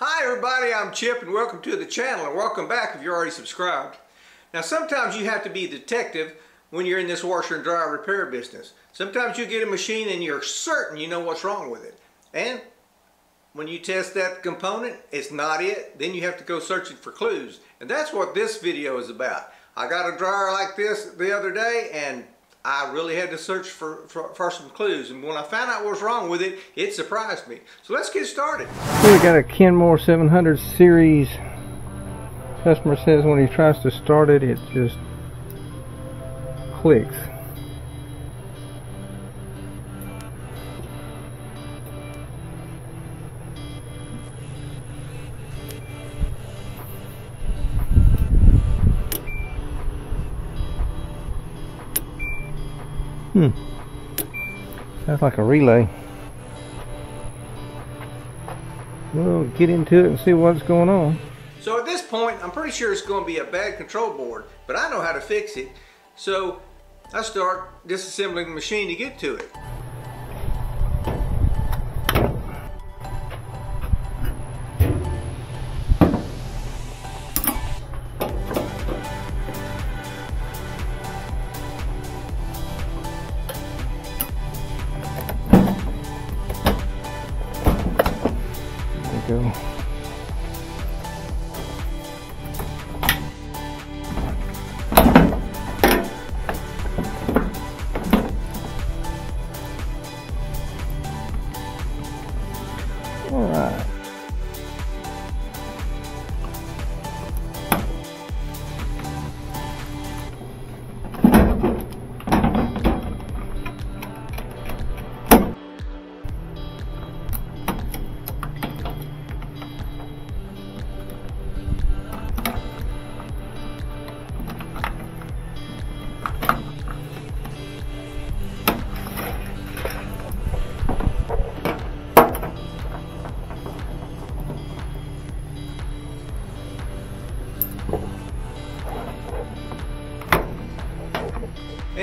Hi everybody, I'm Chip and welcome to the channel and welcome back if you're already subscribed. Now sometimes you have to be a detective when you're in this washer and dryer repair business. Sometimes you get a machine and you're certain you know what's wrong with it. And when you test that component, it's not it, then you have to go searching for clues. And that's what this video is about. I got a dryer like this the other day and I really had to search for, for, for, some clues. And when I found out what was wrong with it, it surprised me. So let's get started. Here we got a Kenmore 700 series. Customer says when he tries to start it, it just clicks. Hmm. Sounds like a relay. We'll get into it and see what's going on. So at this point, I'm pretty sure it's going to be a bad control board, but I know how to fix it. So I start disassembling the machine to get to it.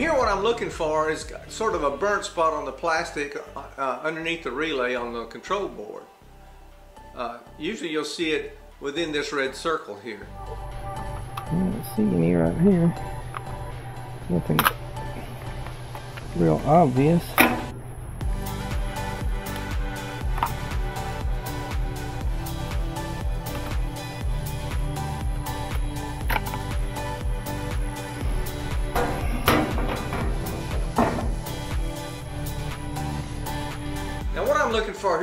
Here what I'm looking for is sort of a burnt spot on the plastic uh, uh, underneath the relay on the control board. Uh, usually you'll see it within this red circle here. I don't see any right here. Nothing real obvious.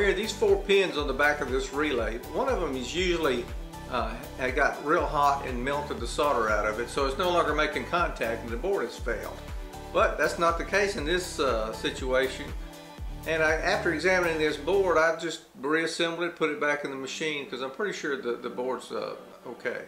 Here, these four pins on the back of this relay, one of them is usually uh, had got real hot and melted the solder out of it, so it's no longer making contact and the board has failed. But that's not the case in this uh, situation. And I, after examining this board, I just reassembled it, put it back in the machine because I'm pretty sure the, the board's uh, okay.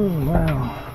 Oh, wow.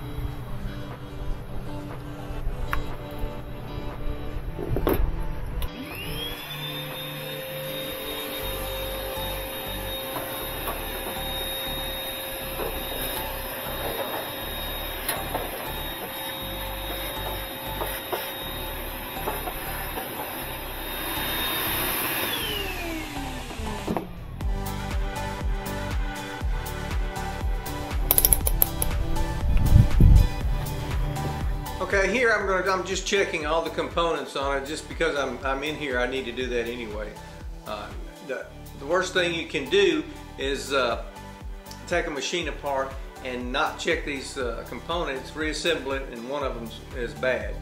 Okay, here I'm to, I'm just checking all the components on it just because I'm, I'm in here, I need to do that anyway. Uh, the, the worst thing you can do is uh, take a machine apart and not check these uh, components, reassemble it, and one of them is bad.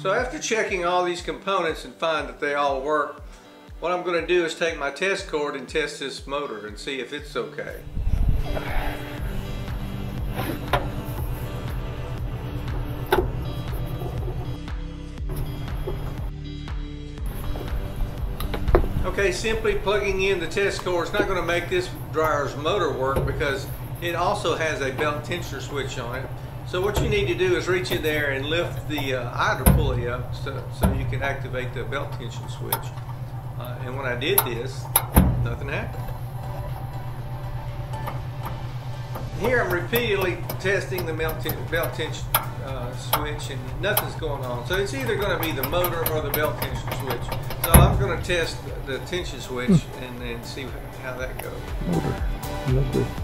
So after checking all these components and find that they all work, what I'm going to do is take my test cord and test this motor and see if it's okay. Okay, simply plugging in the test cord is not going to make this dryer's motor work because it also has a belt tensioner switch on it. So what you need to do is reach in there and lift the uh, idler pulley up so, so you can activate the belt tension switch. Uh, and when I did this, nothing happened. Here I'm repeatedly testing the belt, belt tension uh, switch and nothing's going on. So it's either going to be the motor or the belt tension switch. So I'm going to test the tension switch hmm. and then see how that goes. Motor. When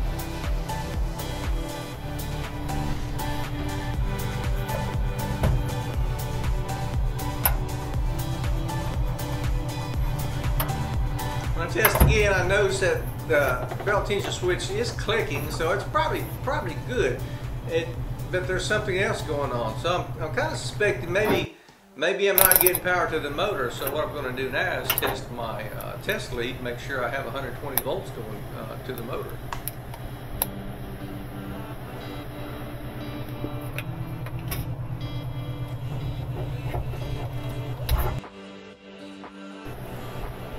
test again, I notice that the belt tension switch is clicking, so it's probably probably good. It, but there's something else going on. So I'm, I'm kind of suspecting maybe maybe I'm not getting power to the motor. So what I'm going to do now is test my uh, test lead, make sure I have 120 volts going uh, to the motor.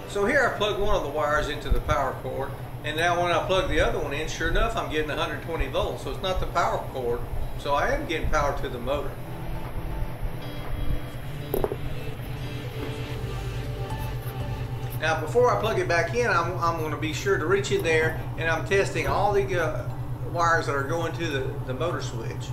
So here I plug one of the wires into the power cord and now when I plug the other one in, sure enough, I'm getting 120 volts. So it's not the power cord, so I am getting power to the motor. Now before I plug it back in, I'm, I'm going to be sure to reach in there and I'm testing all the uh, wires that are going to the, the motor switch.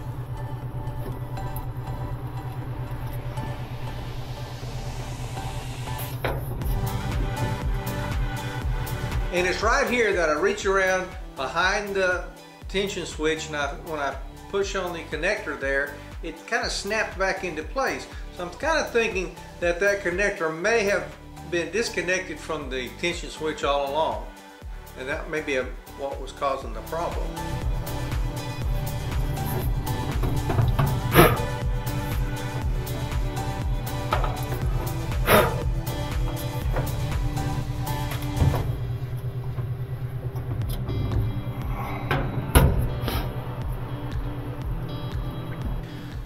And it's right here that I reach around behind the tension switch and I, when I push on the connector there, it kind of snapped back into place. So I'm kind of thinking that that connector may have been disconnected from the tension switch all along. And that may be a, what was causing the problem.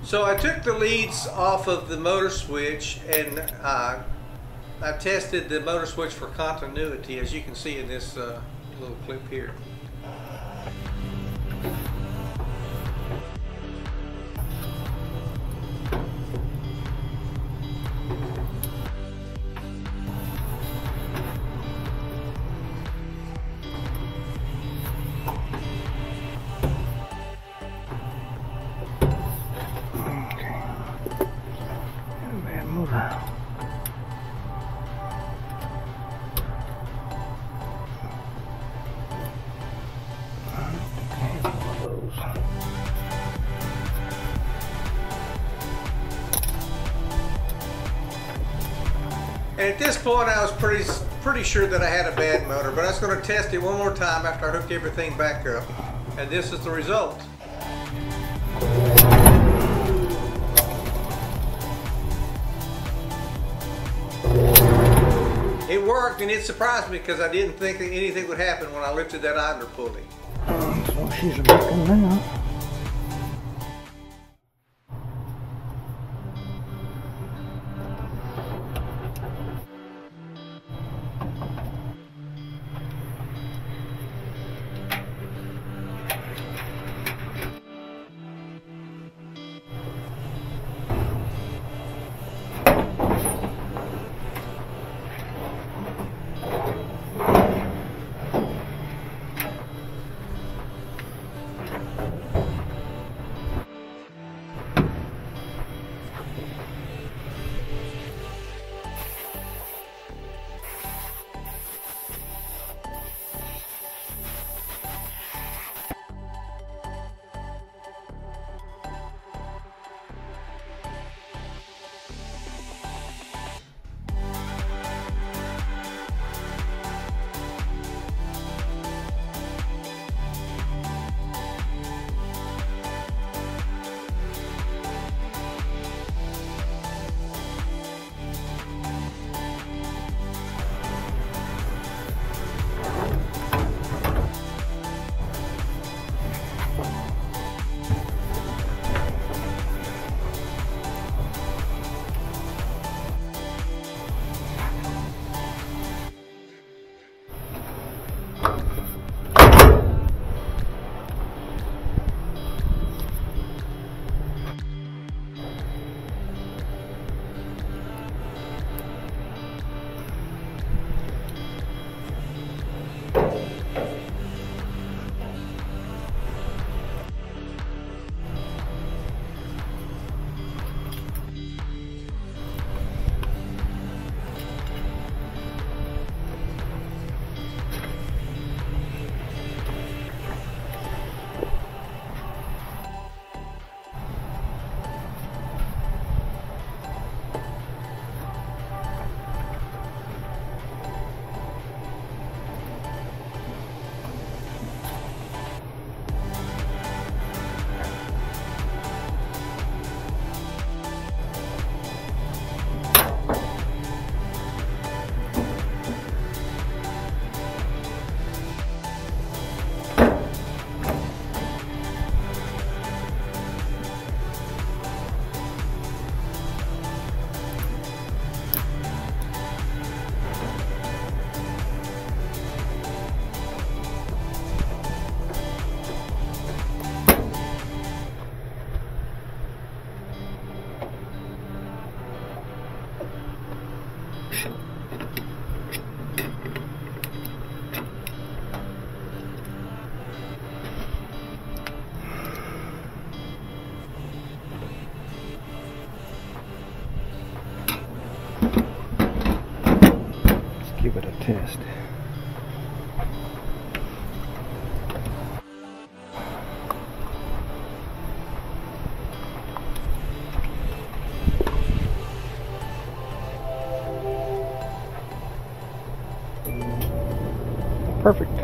So I took the leads off of the motor switch and uh, I tested the motor switch for continuity as you can see in this uh, little clip here. This point, I was pretty pretty sure that I had a bad motor, but I was going to test it one more time after I hooked everything back up. And this is the result. It worked and it surprised me because I didn't think that anything would happen when I lifted that idler pulley. Um, so she's working now. Give it a test. Perfect.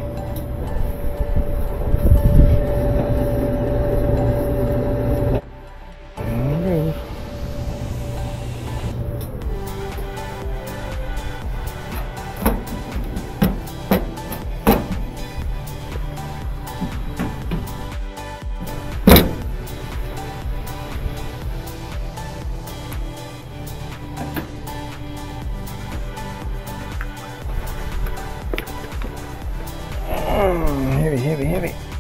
Heavy, heavy, heavy.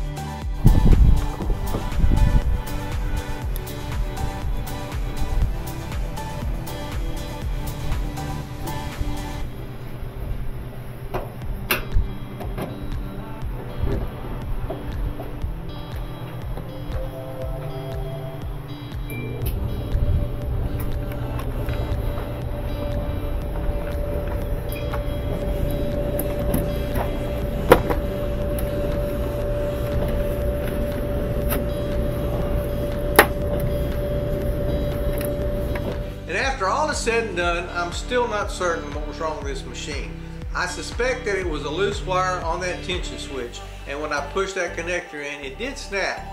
All said and done, I'm still not certain what was wrong with this machine. I suspect that it was a loose wire on that tension switch, and when I pushed that connector in, it did snap,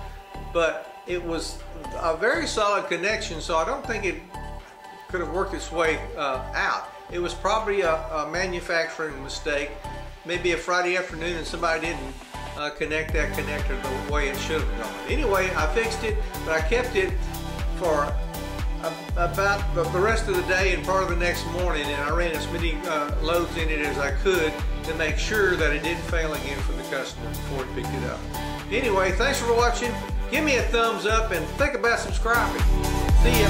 but it was a very solid connection, so I don't think it could have worked its way uh, out. It was probably a, a manufacturing mistake, maybe a Friday afternoon and somebody didn't uh, connect that connector the way it should have gone. Anyway, I fixed it, but I kept it for about the, rest of the day and part of the next morning and I ran as many uh, loads in it as I could to make sure that it didn't fail again for the customer before he picked it up. Anyway, thanks for watching. Give me a thumbs up and think about subscribing. See ya.